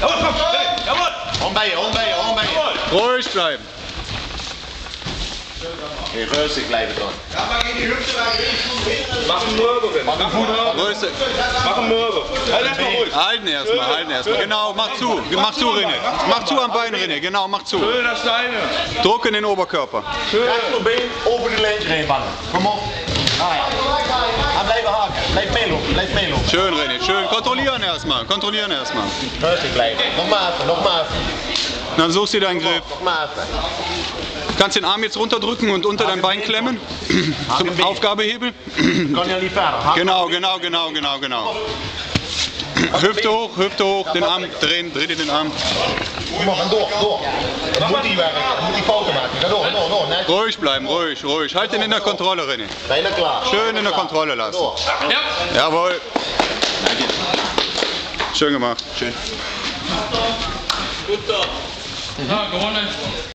Jawohl, komm, hey, jawohl! On bei, on bei, on bei! Ruhig bleiben! Hey, rösig bleiben dran. Mach in die einen Murbe, Mach einen Murbe. Mach einen Murbe. Halt erstmal ruhig. Halten erstmal, halten erstmal. Genau, mach zu. Mach zu, Rinne. Mach zu am Bein, Rinne. Genau, mach zu. Schön, das Deine. Druck in den Oberkörper. Schön. Das Bein over die Lenkrehbank. Komm auf. Nein. Bleib haken. Bleib meelopen. Bleib meelopen. Schön, René. Schön. Kontrollieren erstmal. Kontrollieren erstmal. Even, nog maar even. Dann suchst du deinen Griff. Du kannst den Arm jetzt runterdrücken und unter dein Bein klemmen. Zum Aufgabehebel. Genau, genau, genau, genau, genau. Hüfte hoch, Hüfte hoch, den Arm drehen, dreh dir den Arm. Ruhig bleiben, ruhig, ruhig. Halt den in der Kontrolle, René. Schön in der Kontrolle lassen. Door. Jawohl. Schön gemacht. Ja, gewonnen.